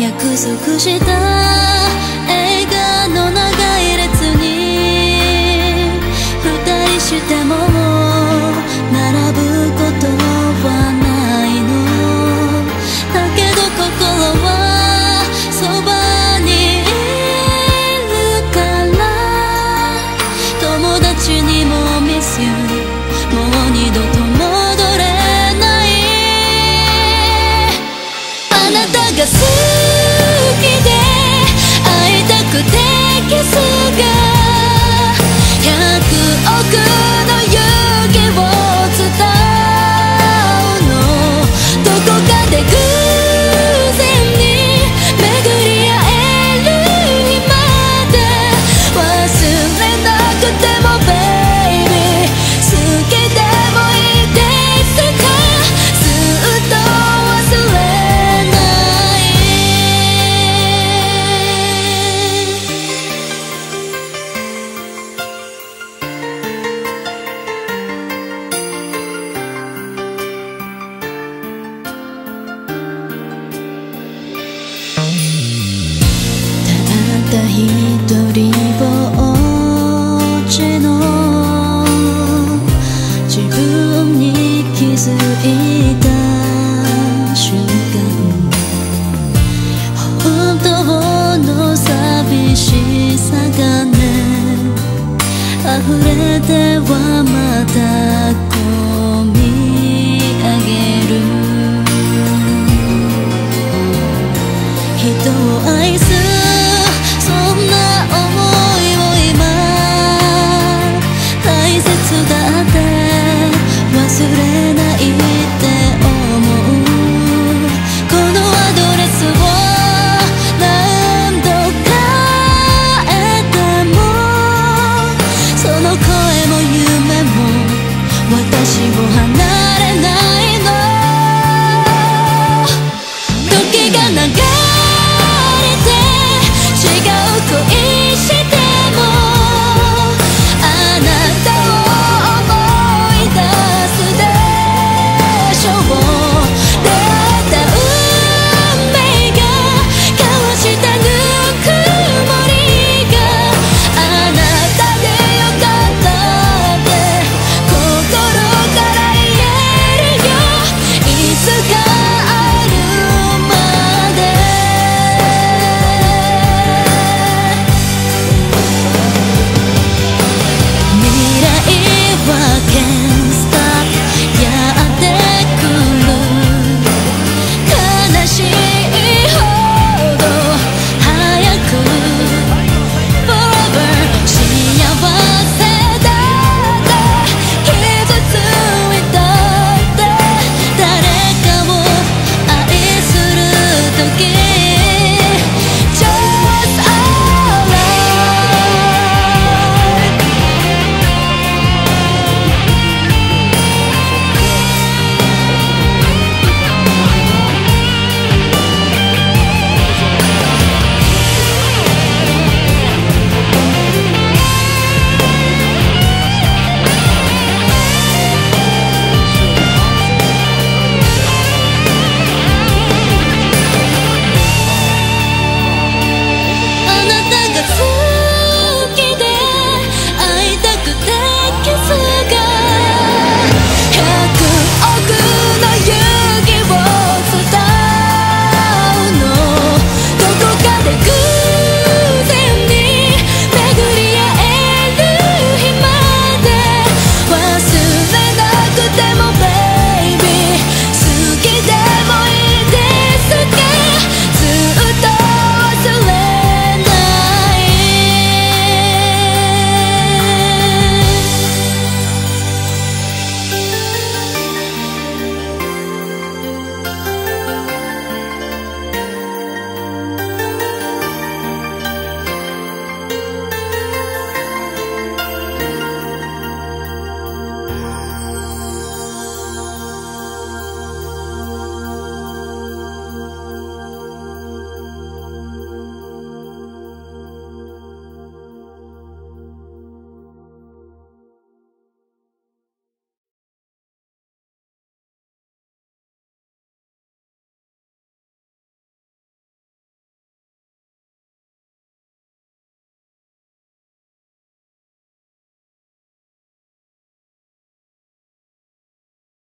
約束した映画の長い列に二人しても並ぶことはないのだけど心はそばにいるから友達にもミス you もう二度と戻れないあなたが好きてく一人ぼっちの自分に気づいた瞬間本当の寂しさがね溢れてはまたが流れ